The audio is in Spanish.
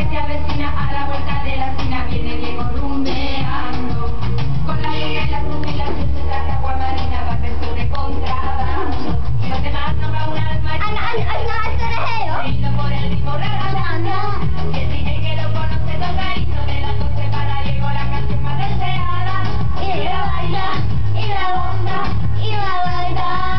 que se avecina a la vuelta de la esquina viene Diego rumbeando. Con la luna y la luna y la luz agua marina va a verso de contrabando. Los demás no va una alma Ano, ano, ano, ano, y por el ritmo regalando. Y el DJ que lo conoce toca el himno de las 12 para Diego la canción más deseada. Y la baila, y la bomba, y la baila.